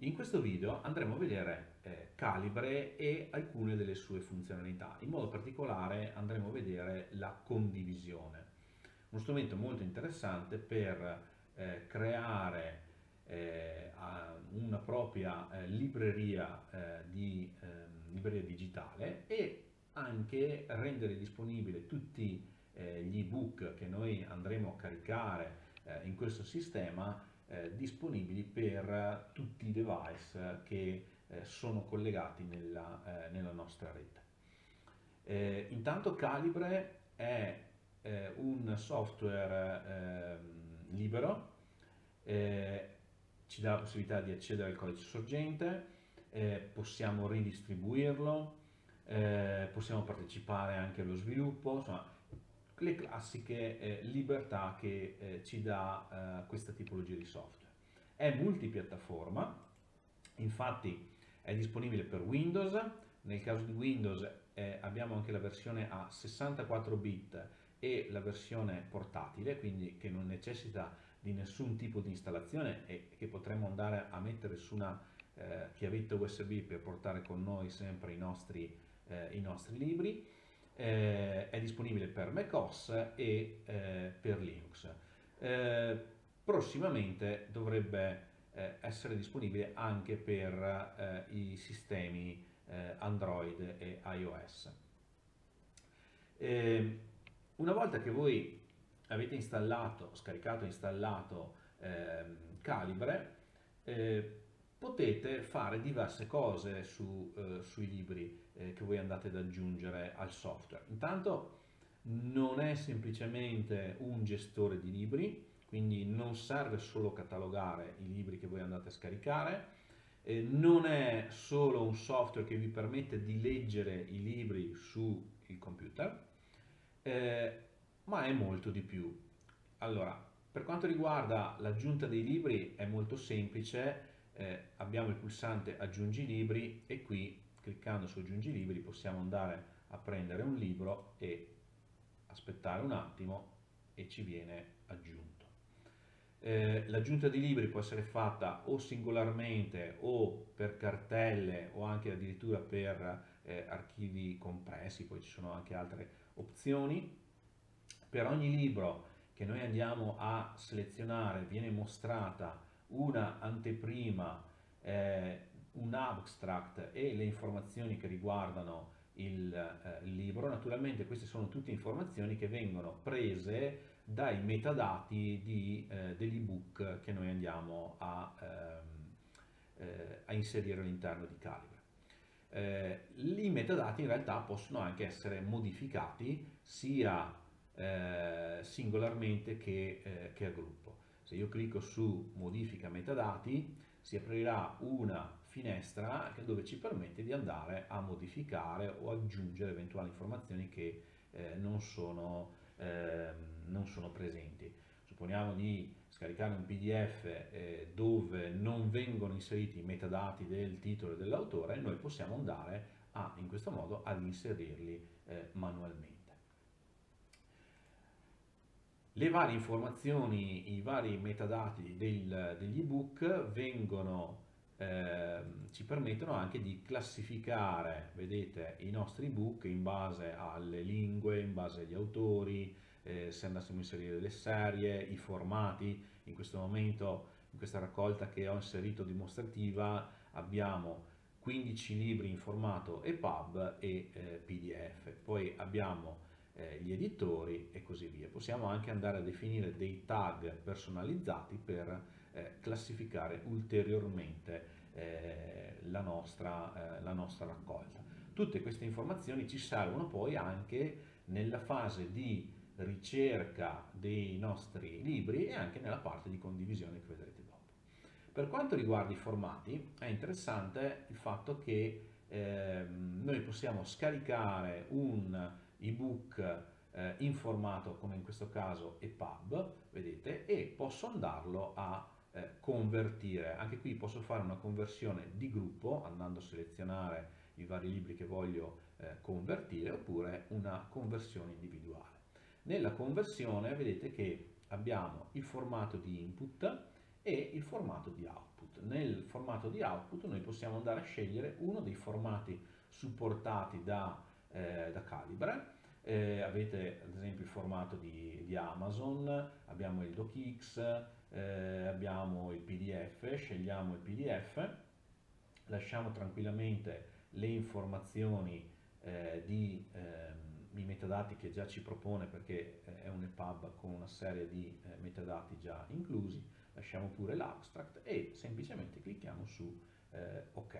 In questo video andremo a vedere eh, Calibre e alcune delle sue funzionalità. In modo particolare andremo a vedere la condivisione, uno strumento molto interessante per eh, creare eh, una propria eh, libreria, eh, di, ehm, libreria digitale e anche rendere disponibile tutti eh, gli ebook che noi andremo a caricare in questo sistema eh, disponibili per tutti i device che eh, sono collegati nella, eh, nella nostra rete. Eh, intanto Calibre è eh, un software ehm, libero, eh, ci dà la possibilità di accedere al codice sorgente, possiamo ridistribuirlo, possiamo partecipare anche allo sviluppo, insomma le classiche eh, libertà che eh, ci dà eh, questa tipologia di software. È multipiattaforma, infatti è disponibile per Windows, nel caso di Windows eh, abbiamo anche la versione a 64 bit e la versione portatile, quindi che non necessita di nessun tipo di installazione e che potremo andare a mettere su una eh, chiavetta USB per portare con noi sempre i nostri, eh, i nostri libri eh, è disponibile per macOS e eh, per Linux. Eh, prossimamente dovrebbe eh, essere disponibile anche per eh, i sistemi eh, Android e iOS. una volta che voi avete installato, scaricato e installato ehm, Calibre, potete fare diverse cose su, eh, sui libri eh, che voi andate ad aggiungere al software. Intanto non è semplicemente un gestore di libri, quindi non serve solo catalogare i libri che voi andate a scaricare, eh, non è solo un software che vi permette di leggere i libri sul computer, eh, ma è molto di più. Allora, per quanto riguarda l'aggiunta dei libri è molto semplice, eh, abbiamo il pulsante aggiungi libri e qui cliccando su aggiungi libri possiamo andare a prendere un libro e aspettare un attimo e ci viene aggiunto. Eh, l'aggiunta di libri può essere fatta o singolarmente o per cartelle o anche addirittura per eh, archivi compressi, poi ci sono anche altre opzioni. Per ogni libro che noi andiamo a selezionare viene mostrata una anteprima, eh, un abstract e le informazioni che riguardano il, eh, libro. Naturalmente queste sono tutte informazioni che vengono prese dai metadati di, eh, degli ebook che noi andiamo a, ehm, eh, a inserire all'interno di Calibre. Eh, I metadati in realtà possono anche essere modificati sia eh, singolarmente che, eh, che a gruppo. Se io clicco su modifica metadati si aprirà una finestra dove ci permette di andare a modificare o aggiungere eventuali informazioni che eh, non, sono, eh, non, sono, presenti. Supponiamo di scaricare un pdf eh, dove non vengono inseriti i metadati del titolo e dell'autore, noi possiamo andare a, in questo modo ad inserirli eh, manualmente. Le varie informazioni, i vari metadati del, degli ebook vengono, eh, ci permettono anche di classificare, vedete, i nostri ebook in base alle lingue, in base agli autori, eh, se andassimo a inserire le serie, i formati. In questo momento, in questa raccolta che ho inserito dimostrativa, abbiamo 15 libri in formato EPUB e eh, PDF. Poi abbiamo eh, gli editori e così via. Possiamo anche andare a definire dei tag personalizzati per eh, classificare ulteriormente eh, la, nostra, eh, la nostra raccolta. Tutte queste informazioni ci servono poi anche nella fase di ricerca dei nostri libri e anche nella parte di condivisione che vedrete dopo. Per quanto riguarda i formati è interessante il fatto che eh, noi possiamo scaricare un ebook eh, in formato come in questo caso EPUB, vedete, e posso andarlo a eh, convertire. Anche qui posso fare una conversione di gruppo andando a selezionare i vari libri che voglio eh, convertire oppure una conversione individuale. Nella conversione vedete che abbiamo il formato di input e il formato di output. Nel formato di output noi possiamo andare a scegliere uno dei formati supportati da, eh, da Calibre. Eh, avete ad esempio il formato di, di Amazon, abbiamo il DocX, eh, abbiamo il PDF, scegliamo il PDF, lasciamo tranquillamente le informazioni eh, di, ehm, di, metadati che già ci propone perché eh, è un EPUB con una serie di eh, metadati già inclusi, lasciamo pure l'abstract e semplicemente clicchiamo su eh, OK.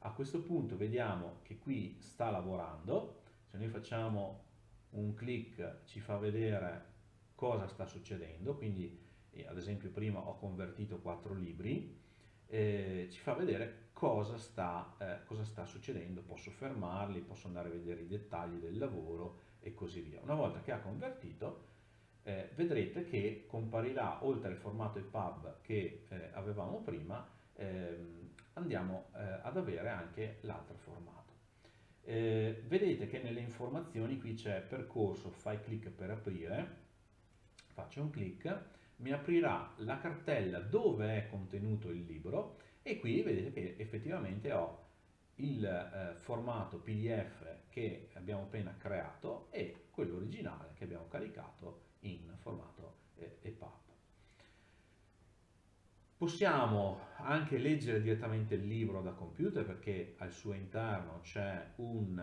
A questo punto vediamo che qui sta lavorando, se noi facciamo un clic ci fa vedere cosa sta succedendo, quindi eh, ad esempio prima ho convertito quattro libri, eh, ci fa vedere cosa sta, eh, cosa sta succedendo, posso fermarli, posso andare a vedere i dettagli del lavoro e così via. Una volta che ha convertito eh, vedrete che comparirà oltre al formato EPUB che eh, avevamo prima, ehm, andiamo eh, ad avere anche l'altro formato. Eh, vedete che nelle informazioni qui c'è percorso, fai clic per aprire, faccio un clic, mi aprirà la cartella dove è contenuto il libro e qui vedete che effettivamente ho il eh, formato PDF che abbiamo appena creato e quello originale che abbiamo caricato in formato eh, EPUB. Possiamo anche leggere direttamente il libro da computer perché al suo interno c'è un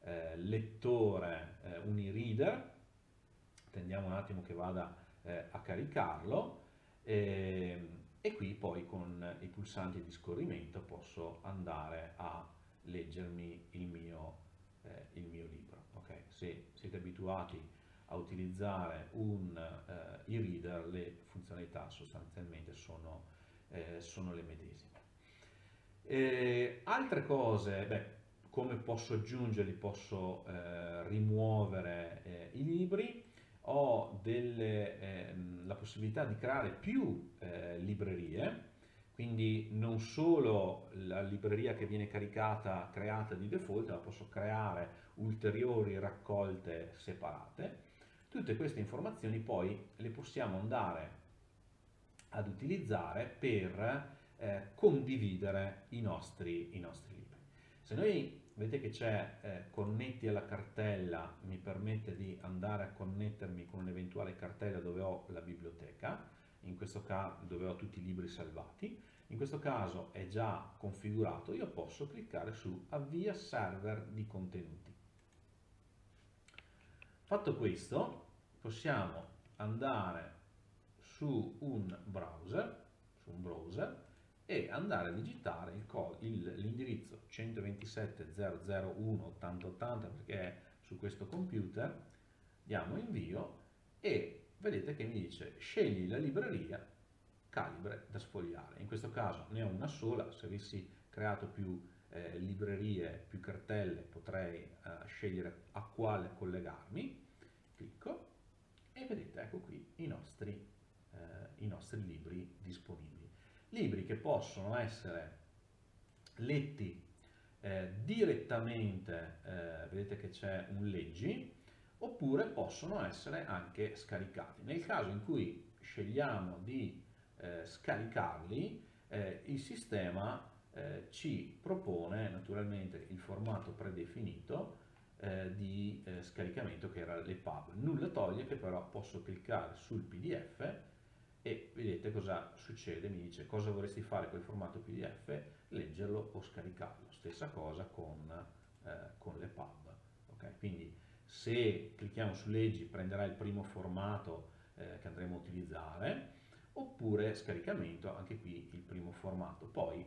eh, lettore, eh, un e-reader, attendiamo un attimo che vada eh, a caricarlo e, ehm, e qui poi con i pulsanti di scorrimento posso andare a leggermi il mio, eh, il mio libro. Okay? Se siete abituati a utilizzare un eh, e-reader, le funzionalità sostanzialmente sono, eh, sono le medesime. E altre cose, beh, come posso aggiungerli, posso eh, rimuovere eh, i libri, ho delle, ehm, la possibilità di creare più eh, librerie, quindi non solo la libreria che viene caricata, creata di default, ma posso creare ulteriori raccolte separate. Tutte queste informazioni poi le possiamo andare ad utilizzare per eh, condividere i nostri, i nostri libri. Se noi vedete che c'è eh, connetti alla cartella, mi permette di andare a connettermi con un'eventuale cartella dove ho la biblioteca, in questo caso dove ho tutti i libri salvati, in questo caso è già configurato, io posso cliccare su avvia server di contenuti. Fatto questo, possiamo andare su un browser, su un browser e andare a digitare l'indirizzo 127.001.8080 perché è su questo computer, diamo invio e vedete che mi dice scegli la libreria calibre da sfogliare. In questo caso ne ho una sola, se avessi creato più eh, librerie, più cartelle, potrei eh, scegliere a quale collegarmi. Clicco e vedete, ecco qui i nostri, eh, i nostri libri disponibili libri che possono essere letti eh, direttamente, eh, vedete che c'è un leggi, oppure possono essere anche scaricati. Nel caso in cui scegliamo di eh, scaricarli, il sistema eh, ci propone naturalmente il formato predefinito eh, di scaricamento che era l'EPUB. Nulla toglie che però posso cliccare sul PDF e vedete cosa succede, mi dice cosa vorresti fare con il formato PDF, leggerlo o scaricarlo, stessa cosa con, eh, con le pub. Okay? Quindi se clicchiamo su leggi prenderà il primo formato eh, che andremo a utilizzare, oppure scaricamento, anche qui il primo formato. Poi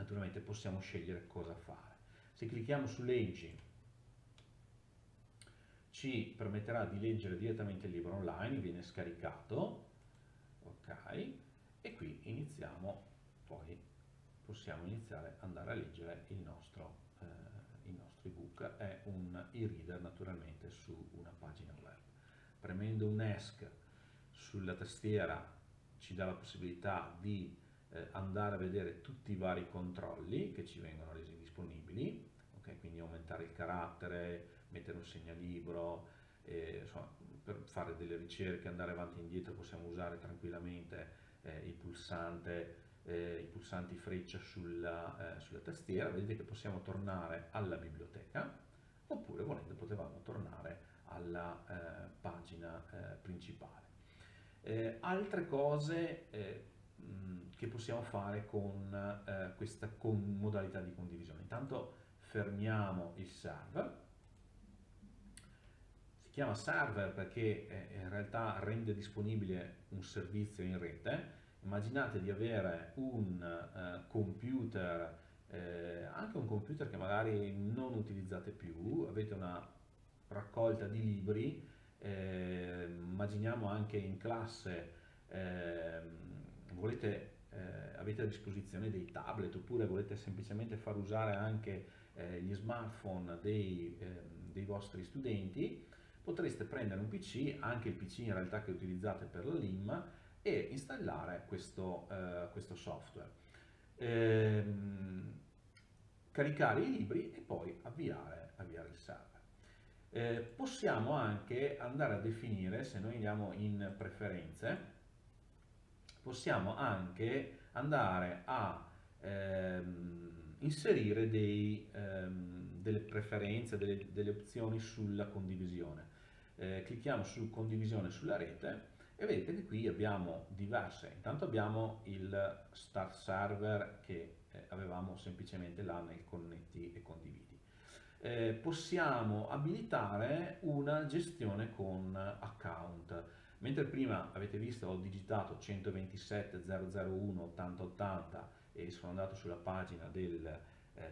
naturalmente possiamo scegliere cosa fare. Se clicchiamo su leggi ci permetterà di leggere direttamente il libro online, viene scaricato, ok? E qui iniziamo poi possiamo iniziare ad andare a leggere il nostro, eh, il nostro ebook. È un e-reader naturalmente su una pagina web. Premendo un ESC sulla tastiera ci dà la possibilità di eh, andare a vedere tutti i vari controlli che ci vengono resi disponibili ok quindi aumentare il carattere mettere un segnalibro eh, insomma, per fare delle ricerche, andare avanti e indietro, possiamo usare tranquillamente eh, pulsante, eh, i pulsanti freccia sulla, eh, sulla tastiera, vedete che possiamo tornare alla biblioteca oppure volendo potevamo tornare alla eh, pagina eh, principale. altre cose mh, che possiamo fare con questa con modalità di condivisione. Intanto fermiamo il server si chiama server perché eh, in realtà rende disponibile un servizio in rete. Immaginate di avere un uh, computer, eh, anche un computer che magari non utilizzate più, avete una raccolta di libri, eh, immaginiamo anche in classe, eh, volete, eh, avete a disposizione dei tablet oppure volete semplicemente far usare anche eh, gli smartphone dei, ehm, dei vostri studenti, potreste prendere un PC, anche il PC in realtà che utilizzate per la LIM, e installare questo, eh, questo software. Ehm, caricare i libri e poi avviare, avviare il server. Eh, possiamo anche andare a definire, se noi andiamo in preferenze, possiamo anche andare a ehm, inserire dei, ehm, delle preferenze, delle, delle opzioni sulla condivisione eh, clicchiamo su condivisione sulla rete e vedete che qui abbiamo diverse, intanto abbiamo il start server che eh, avevamo semplicemente là nel connetti e condividi. Eh, possiamo abilitare una gestione con account. Mentre prima avete visto ho digitato 127.001 8080 e sono andato sulla pagina del, eh,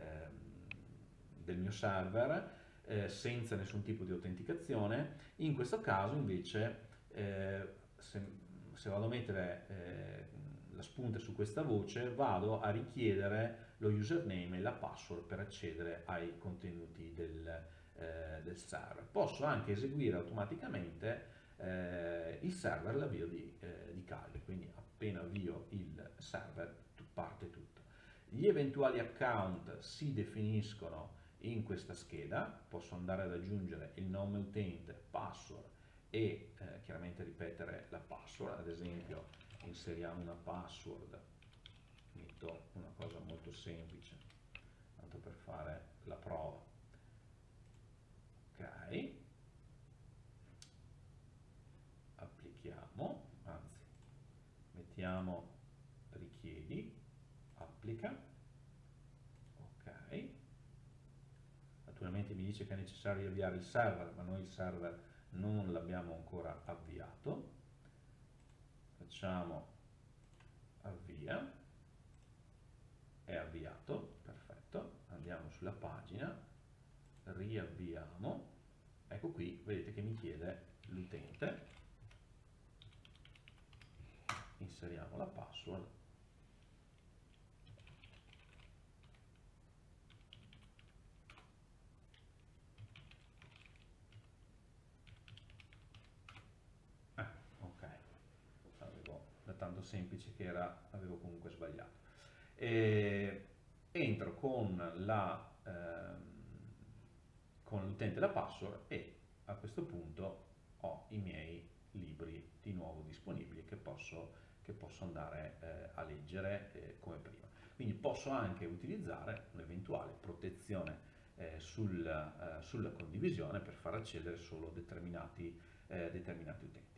del mio server, eh, senza nessun tipo di autenticazione. In questo caso invece eh, se, se, vado a mettere eh, la spunta su questa voce vado a richiedere lo username e la password per accedere ai contenuti del, eh, del server. Posso anche eseguire automaticamente eh, il server l'avvio di, eh, di carica, quindi appena avvio il server parte tutto. Gli eventuali account si definiscono in questa scheda. Posso andare ad aggiungere il nome utente, password e eh, chiaramente ripetere la password, ad esempio inseriamo una password, metto una cosa molto semplice, tanto per fare la prova. Ok, mettiamo richiedi, applica, naturalmente mi dice che è necessario avviare il server, ma noi il server non l'abbiamo ancora avviato. Facciamo avvia, è avviato, perfetto, andiamo sulla pagina, riavviamo, ecco qui, vedete che mi chiede l'utente, inseriamo la password tanto semplice che era, avevo comunque sbagliato. E entro con, la, ehm, con l'utente la password e a questo punto ho i miei libri di nuovo disponibili che posso, che posso andare eh, a leggere eh, come prima. Quindi posso anche utilizzare un'eventuale protezione eh, sul, eh, sulla condivisione per far accedere solo determinati, eh, determinati utenti.